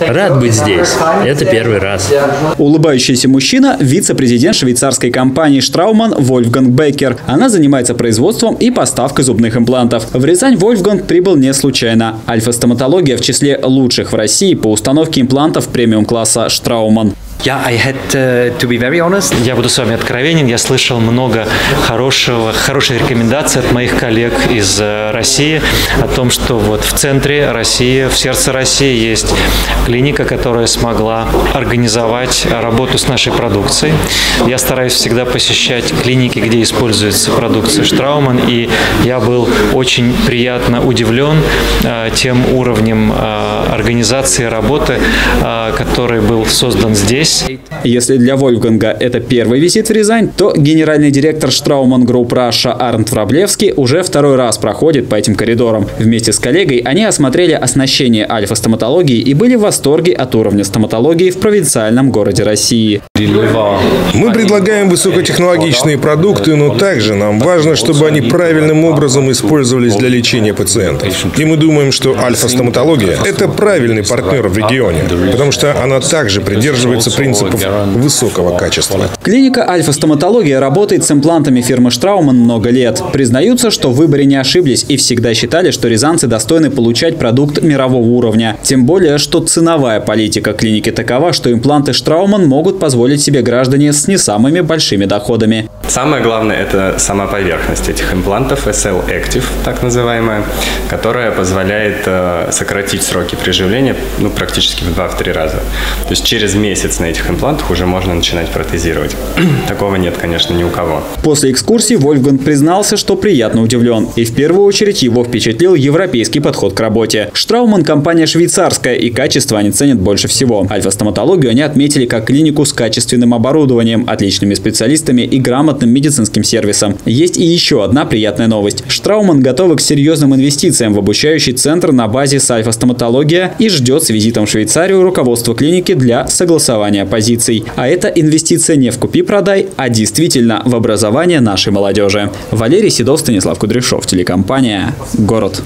Рад быть здесь. Это первый раз. Улыбающийся мужчина – вице-президент швейцарской компании Штрауман Вольфганг Беккер. Она занимается производством и поставкой зубных имплантов. В Рязань Вольфганг прибыл не случайно. Альфа-стоматология в числе лучших в России по установке имплантов премиум-класса Штрауман. Uh. Я буду с вами откровенен. Я слышал много хорошего, хороших рекомендаций от моих коллег из э, России о том, что вот в центре России, в сердце России есть клиника, которая смогла организовать работу с нашей продукцией. Я стараюсь всегда посещать клиники, где используется продукция Штрауман, и я был очень приятно удивлен э, тем уровнем э, организации работы, который был создан здесь. Если для Вольфганга это первый визит в Рязань, то генеральный директор Straumann Group Russia Арнт Врублевский уже второй раз проходит по этим коридорам. Вместе с коллегой они осмотрели оснащение альфа-стоматологии и были в восторге от уровня стоматологии в провинциальном городе России. Мы предлагаем высокотехнологичные продукты, но также нам важно, чтобы они правильным образом использовались для лечения пациентов. И мы думаем, что альфа-стоматология – это правильный партнер в регионе, потому что она также придерживается принципов высокого качества. Клиника «Альфа-стоматология» работает с имплантами фирмы «Штрауман» много лет. Признаются, что в выборе не ошиблись и всегда считали, что рязанцы достойны получать продукт мирового уровня. Тем более, что ценовая политика клиники такова, что импланты «Штрауман» могут позволить себе граждане с не самыми большими доходами. Самое главное – это сама поверхность этих имплантов, SL Active, так называемая, которая позволяет э, сократить сроки приживления ну, практически в 2-3 раза. То есть через месяц на этих имплантах уже можно начинать протезировать. Такого нет, конечно, ни у кого. После экскурсии Вольфганг признался, что приятно удивлен. И в первую очередь его впечатлил европейский подход к работе. Штрауман – компания швейцарская, и качество они ценят больше всего. Альфа-стоматологию они отметили как клинику с качественным оборудованием, отличными специалистами и грамотным медицинским сервисом. Есть и еще одна приятная новость. Штрауман готовы к серьезным инвестициям в обучающий центр на базе Сальфа-стоматология и ждет с визитом в Швейцарию руководство клиники для согласования позиций. А это инвестиция не в купи-продай, а действительно в образование нашей молодежи. Валерий Седов, Станислав Кудряшов, телекомпания «Город».